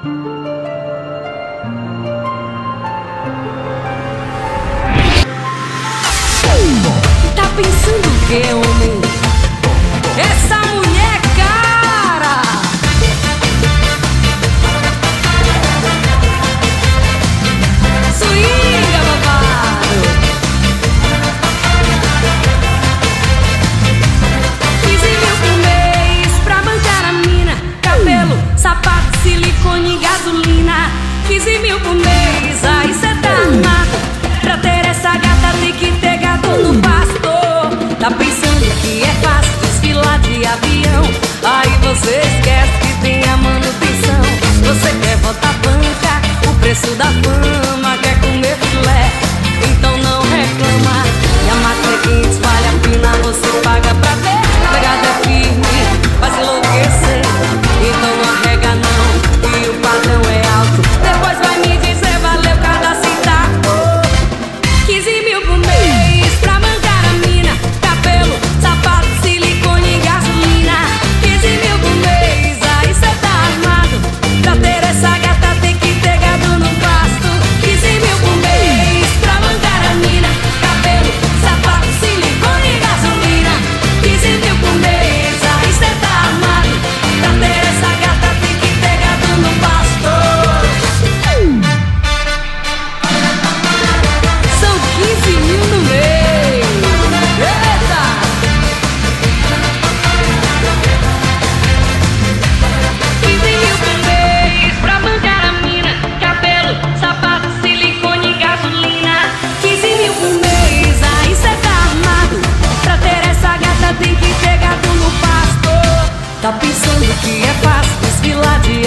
Tá pensando o que, homem? isso da fama, quer comer filé.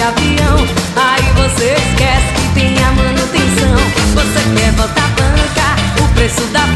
avião. Aí você esquece que tem a manutenção. Você quer botar banca, o preço da